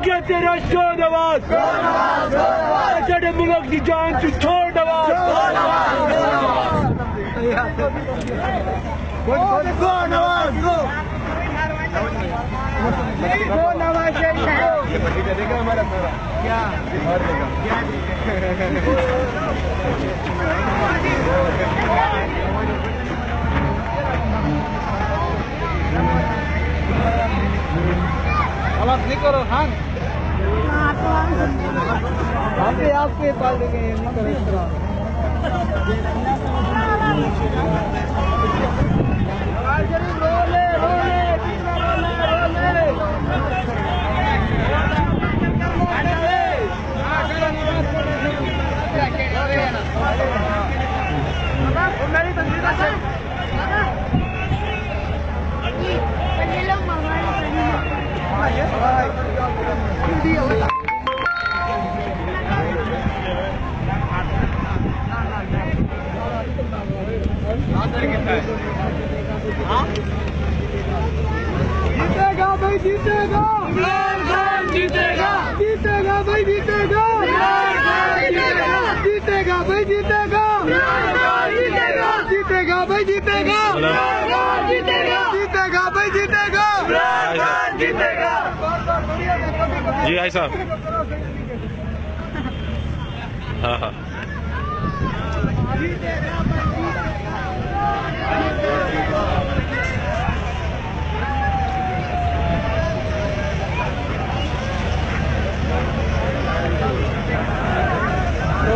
मंगे तेरा शो नवाज़ साढ़े मुल्क की जान तू छोड़ नवाज़ हमारा सारा क्या आवाज़ नहीं करो खान आपके आपके पाल तरह रोले रोले मेरी जीतेगा भाई जीतेगा जीतेगा जीतेगा भाई जीतेगा जीतेगा भाई जीतेगा जीतेगा भाई जीतेगा जीतेगा भाई जीतेगा जीतेगा। जी भाई साहब। हाँ हाँ। तो